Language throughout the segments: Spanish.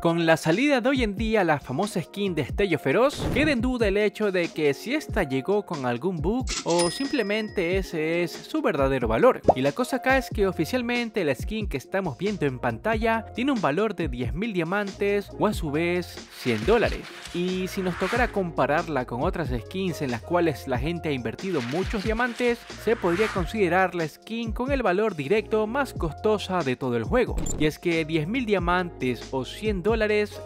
Con la salida de hoy en día la famosa skin de Estello Feroz, queda en duda el hecho de que si esta llegó con algún bug o simplemente ese es su verdadero valor. Y la cosa acá es que oficialmente la skin que estamos viendo en pantalla tiene un valor de 10.000 diamantes o a su vez 100 dólares. Y si nos tocara compararla con otras skins en las cuales la gente ha invertido muchos diamantes, se podría considerar la skin con el valor directo más costosa de todo el juego. Y es que 10.000 diamantes o 100 dólares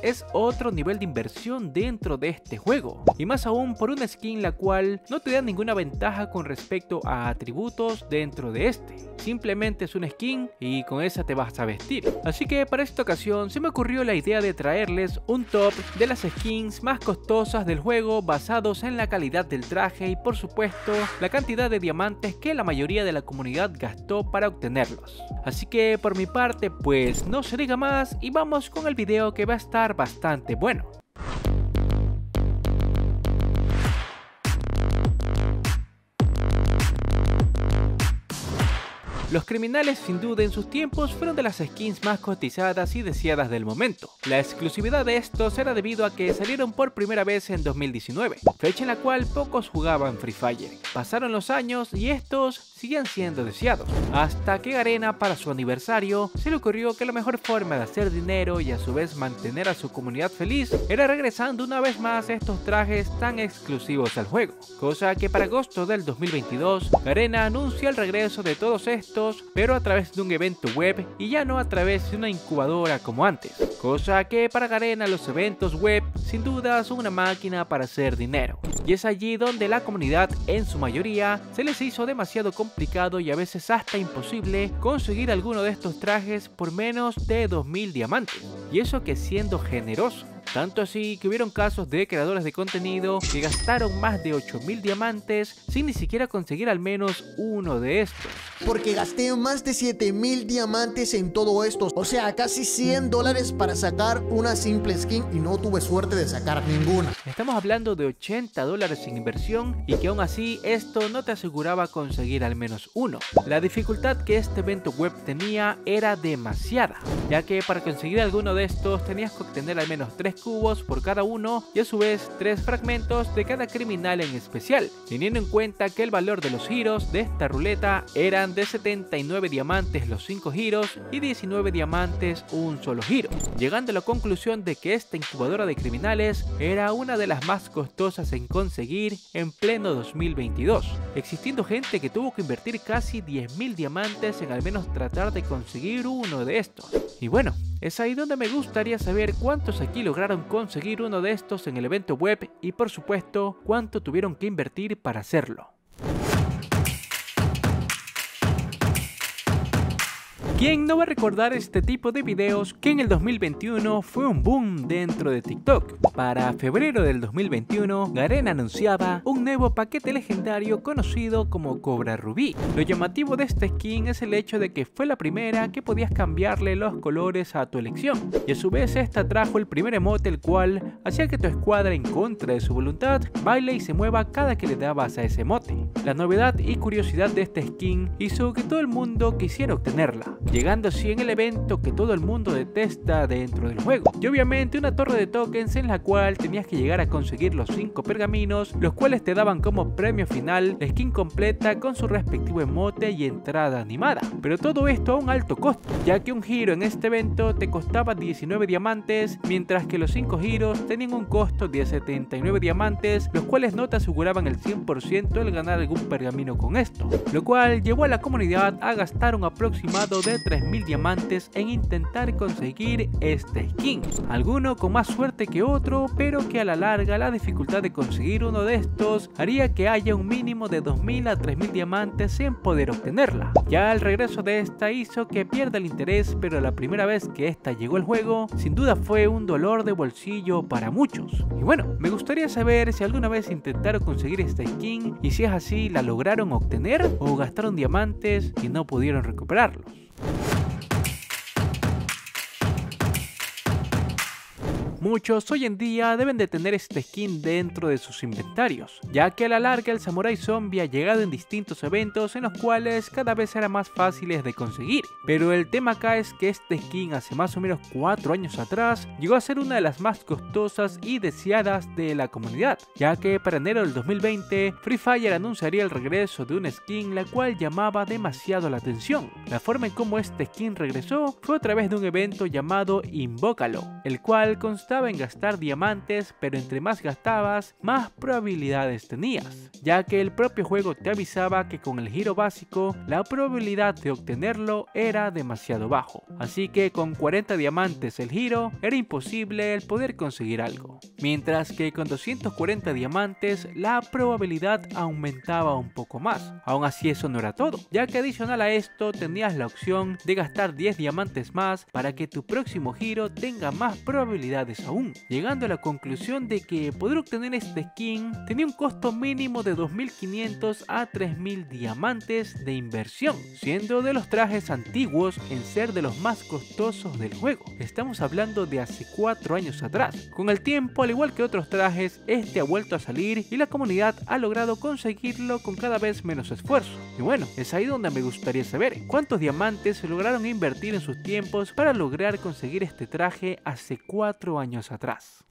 es otro nivel de inversión dentro de este juego. Y más aún por una skin la cual no te da ninguna ventaja con respecto a atributos dentro de este. Simplemente es una skin y con esa te vas a vestir. Así que para esta ocasión se me ocurrió la idea de traerles un top de las skins más costosas del juego basados en la calidad del traje y por supuesto la cantidad de diamantes que la mayoría de la comunidad gastó para obtenerlos. Así que por mi parte pues no se diga más y vamos con el video que va a estar bastante bueno. Los criminales sin duda en sus tiempos fueron de las skins más cotizadas y deseadas del momento. La exclusividad de estos era debido a que salieron por primera vez en 2019, fecha en la cual pocos jugaban Free Fire. Pasaron los años y estos siguen siendo deseados, hasta que Garena para su aniversario se le ocurrió que la mejor forma de hacer dinero y a su vez mantener a su comunidad feliz era regresando una vez más estos trajes tan exclusivos al juego, cosa que para agosto del 2022 Garena anuncia el regreso de todos estos pero a través de un evento web y ya no a través de una incubadora como antes. Cosa que para Garena los eventos web sin duda son una máquina para hacer dinero. Y es allí donde la comunidad, en su mayoría, se les hizo demasiado complicado y a veces hasta imposible conseguir alguno de estos trajes por menos de 2000 diamantes. Y eso que siendo generoso. Tanto así que hubieron casos de creadores de contenido que gastaron más de 8000 diamantes sin ni siquiera conseguir al menos uno de estos. Porque gasté más de 7000 diamantes en todo esto, o sea, casi 100 dólares para sacar una simple skin y no tuve suerte de sacar ninguna. Estamos hablando de 80 dólares sin inversión y que aún así esto no te aseguraba conseguir al menos uno. La dificultad que este evento web tenía era demasiada, ya que para conseguir alguno de estos tenías que obtener al menos 3 cubos por cada uno y a su vez 3 fragmentos de cada criminal en especial, teniendo en cuenta que el valor de los giros de esta ruleta eran de 79 diamantes los 5 giros y 19 diamantes un solo giro, llegando a la conclusión de que esta incubadora de criminales era una de las más costosas en conseguir en pleno 2022, existiendo gente que tuvo que invertir casi 10.000 diamantes en al menos tratar de conseguir uno de estos. Y bueno, es ahí donde me gustaría saber cuántos aquí lograron conseguir uno de estos en el evento web y por supuesto cuánto tuvieron que invertir para hacerlo. ¿Quién no va a recordar este tipo de videos que en el 2021 fue un boom dentro de TikTok? Para febrero del 2021, Garena anunciaba un nuevo paquete legendario conocido como Cobra Rubí. Lo llamativo de esta skin es el hecho de que fue la primera que podías cambiarle los colores a tu elección, y a su vez esta trajo el primer emote el cual hacía que tu escuadra en contra de su voluntad baile y se mueva cada que le dabas a ese emote. La novedad y curiosidad de esta skin hizo que todo el mundo quisiera obtenerla, llegando así en el evento que todo el mundo detesta dentro del juego. Y obviamente una torre de tokens en la cual tenías que llegar a conseguir los 5 pergaminos, los cuales te daban como premio final la skin completa con su respectivo emote y entrada animada. Pero todo esto a un alto costo, ya que un giro en este evento te costaba 19 diamantes, mientras que los 5 giros tenían un costo de 79 diamantes, los cuales no te aseguraban el 100% el ganar algún pergamino con esto, lo cual llevó a la comunidad a gastar un aproximado de 3000 diamantes en intentar conseguir este skin. Alguno con más suerte que otro, pero que a la larga la dificultad de conseguir uno de estos haría que haya un mínimo de 2000 a 3000 diamantes en poder obtenerla. Ya el regreso de esta hizo que pierda el interés, pero la primera vez que esta llegó al juego, sin duda fue un dolor de bolsillo para muchos. Y bueno, me gustaría saber si alguna vez intentaron conseguir esta skin y si es así, la lograron obtener o gastaron diamantes y no pudieron recuperarlos. you Muchos hoy en día deben de tener este skin dentro de sus inventarios, ya que a la larga el Samurai Zombie ha llegado en distintos eventos en los cuales cada vez eran más fáciles de conseguir. Pero el tema acá es que este skin hace más o menos 4 años atrás llegó a ser una de las más costosas y deseadas de la comunidad, ya que para enero del 2020 Free Fire anunciaría el regreso de una skin la cual llamaba demasiado la atención. La forma en cómo este skin regresó fue a través de un evento llamado Invócalo, el cual constaba en gastar diamantes, pero entre más gastabas, más probabilidades tenías, ya que el propio juego te avisaba que con el giro básico la probabilidad de obtenerlo era demasiado bajo, así que con 40 diamantes el giro era imposible el poder conseguir algo, mientras que con 240 diamantes la probabilidad aumentaba un poco más. Aún así eso no era todo, ya que adicional a esto tenías la opción de gastar 10 diamantes más para que tu próximo giro tenga más probabilidades aún, llegando a la conclusión de que poder obtener este skin tenía un costo mínimo de 2500 a 3000 diamantes de inversión, siendo de los trajes antiguos en ser de los más costosos del juego. Estamos hablando de hace 4 años atrás. Con el tiempo, al igual que otros trajes, este ha vuelto a salir y la comunidad ha logrado conseguirlo con cada vez menos esfuerzo. Y bueno, es ahí donde me gustaría saber cuántos diamantes se lograron invertir en sus tiempos para lograr conseguir este traje hace 4 años atrás.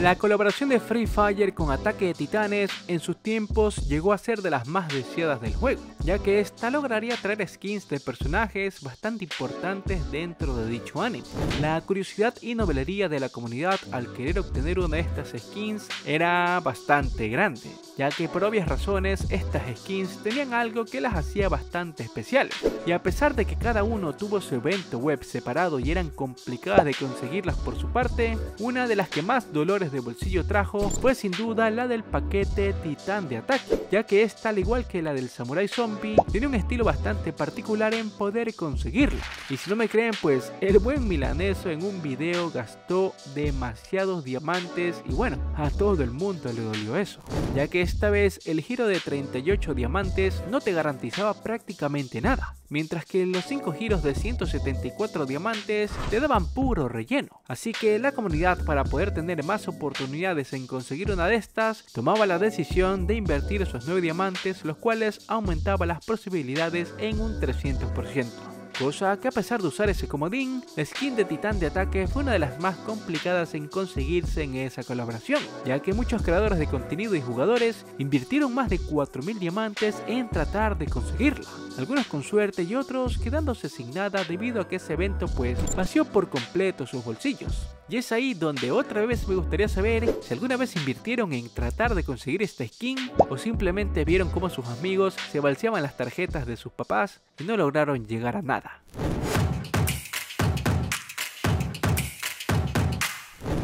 La colaboración de Free Fire con Ataque de Titanes en sus tiempos llegó a ser de las más deseadas del juego, ya que esta lograría traer skins de personajes bastante importantes dentro de dicho anime. La curiosidad y novelería de la comunidad al querer obtener una de estas skins era bastante grande, ya que por obvias razones estas skins tenían algo que las hacía bastante especiales, y a pesar de que cada uno tuvo su evento web separado y eran complicadas de conseguirlas por su parte, una de las que más dolores de bolsillo trajo fue sin duda la del paquete Titán de ataque, ya que esta al igual que la del Samurai Zombie tiene un estilo bastante particular en poder conseguirla. Y si no me creen pues el buen milaneso en un video gastó demasiados diamantes y bueno, a todo el mundo le dolió eso, ya que esta vez el giro de 38 diamantes no te garantizaba prácticamente nada mientras que los 5 giros de 174 diamantes te daban puro relleno. Así que la comunidad para poder tener más oportunidades en conseguir una de estas, tomaba la decisión de invertir esos 9 diamantes, los cuales aumentaban las posibilidades en un 300% cosa que a pesar de usar ese comodín, la skin de titán de ataque fue una de las más complicadas en conseguirse en esa colaboración, ya que muchos creadores de contenido y jugadores invirtieron más de 4.000 diamantes en tratar de conseguirla, algunos con suerte y otros quedándose sin nada debido a que ese evento pues vació por completo sus bolsillos. Y es ahí donde otra vez me gustaría saber si alguna vez invirtieron en tratar de conseguir esta skin o simplemente vieron cómo sus amigos se balseaban las tarjetas de sus papás y no lograron llegar a nada.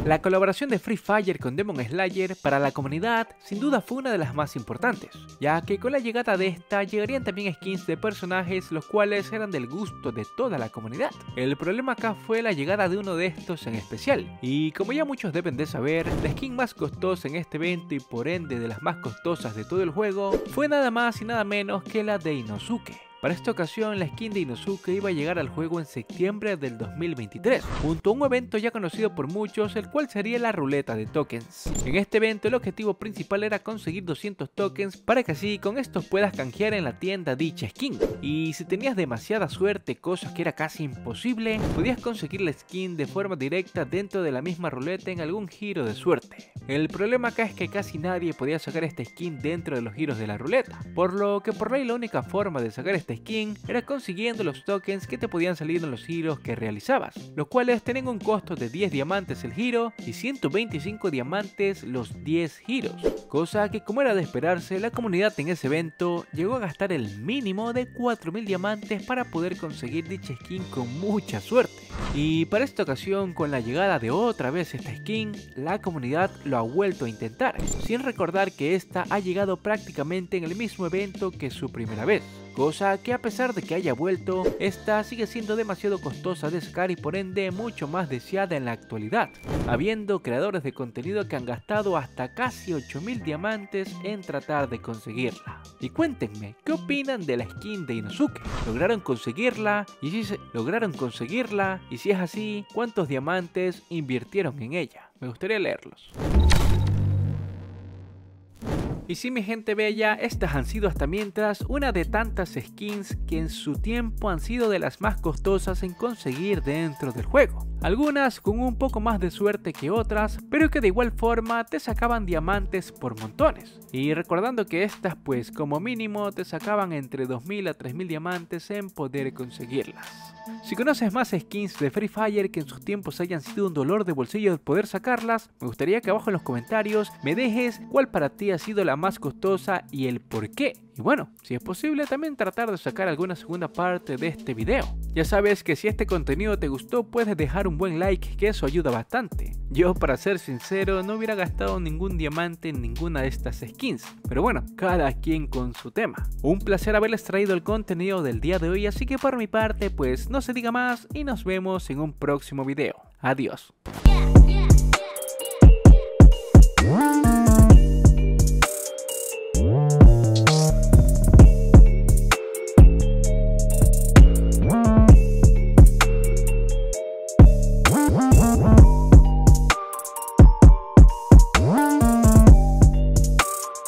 La colaboración de Free Fire con Demon Slayer para la comunidad sin duda fue una de las más importantes, ya que con la llegada de esta llegarían también skins de personajes los cuales eran del gusto de toda la comunidad. El problema acá fue la llegada de uno de estos en especial, y como ya muchos deben de saber, la skin más costosa en este evento y por ende de las más costosas de todo el juego fue nada más y nada menos que la de Inosuke. Para esta ocasión, la skin de Inosuke iba a llegar al juego en septiembre del 2023, junto a un evento ya conocido por muchos, el cual sería la ruleta de tokens. En este evento el objetivo principal era conseguir 200 tokens para que así con estos puedas canjear en la tienda dicha skin. Y si tenías demasiada suerte, cosa que era casi imposible, podías conseguir la skin de forma directa dentro de la misma ruleta en algún giro de suerte. El problema acá es que casi nadie podía sacar esta skin dentro de los giros de la ruleta, por lo que por ley la única forma de sacar esta skin era consiguiendo los tokens que te podían salir en los giros que realizabas, los cuales tenían un costo de 10 diamantes el giro y 125 diamantes los 10 giros, cosa que como era de esperarse, la comunidad en ese evento llegó a gastar el mínimo de 4000 diamantes para poder conseguir dicha skin con mucha suerte. Y para esta ocasión, con la llegada de otra vez esta skin, la comunidad lo ha vuelto a intentar, sin recordar que esta ha llegado prácticamente en el mismo evento que su primera vez cosa que a pesar de que haya vuelto, esta sigue siendo demasiado costosa de sacar y por ende mucho más deseada en la actualidad, habiendo creadores de contenido que han gastado hasta casi 8000 diamantes en tratar de conseguirla. Y cuéntenme, ¿qué opinan de la skin de Inosuke? ¿Lograron conseguirla? Y si lograron conseguirla, y si es así, ¿cuántos diamantes invirtieron en ella? Me gustaría leerlos. Y si mi gente bella, estas han sido hasta mientras una de tantas skins que en su tiempo han sido de las más costosas en conseguir dentro del juego. Algunas con un poco más de suerte que otras, pero que de igual forma te sacaban diamantes por montones. Y recordando que estas pues como mínimo te sacaban entre 2000 a 3000 diamantes en poder conseguirlas. Si conoces más skins de Free Fire que en sus tiempos hayan sido un dolor de bolsillo poder sacarlas, me gustaría que abajo en los comentarios me dejes cuál para ti ha sido la más costosa y el por qué. Y bueno, si es posible también tratar de sacar alguna segunda parte de este video. Ya sabes que si este contenido te gustó puedes dejar un buen like que eso ayuda bastante. Yo para ser sincero no hubiera gastado ningún diamante en ninguna de estas skins, pero bueno, cada quien con su tema. Un placer haberles traído el contenido del día de hoy, así que por mi parte pues no se diga más y nos vemos en un próximo video. Adiós.